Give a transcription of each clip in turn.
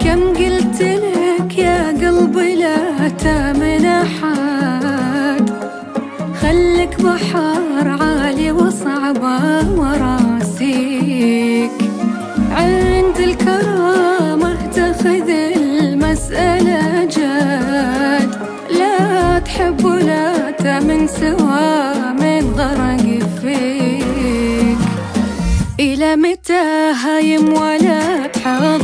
كم قلت لك يا قلبي لا تامن أحد خلك بحر عالي وصعبة مراسيك تحب ولا تامن سوا من غرق فيك. إلى متى هايم ولا تحط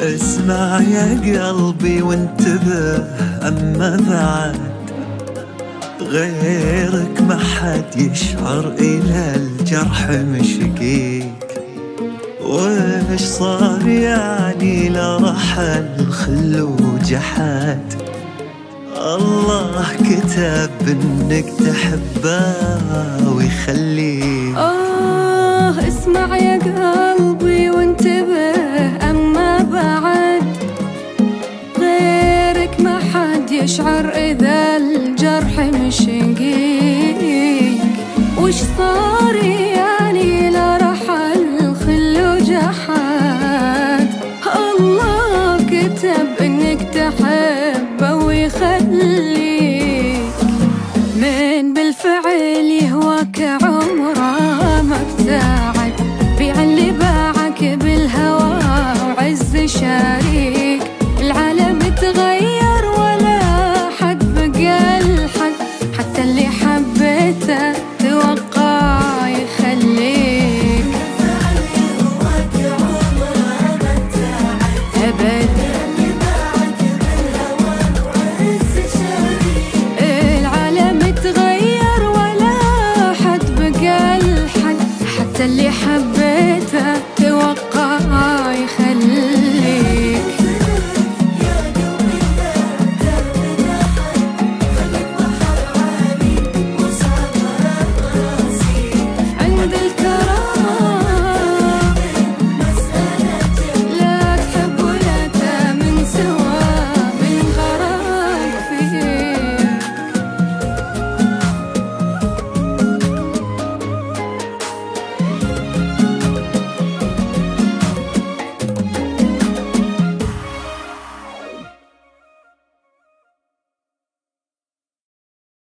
اسمع يا قلبي وانتبه أما بعد غيرك ما حد يشعر إلى الجرح مشقيك. وش صار يعني لا رحل خلو جحد الله كتب إنك تحبه ويخليك. آه اسمع يا قلبي وانتبه. تشعر إذا الجرح مشقيك وش صار بيتك توقع يخلي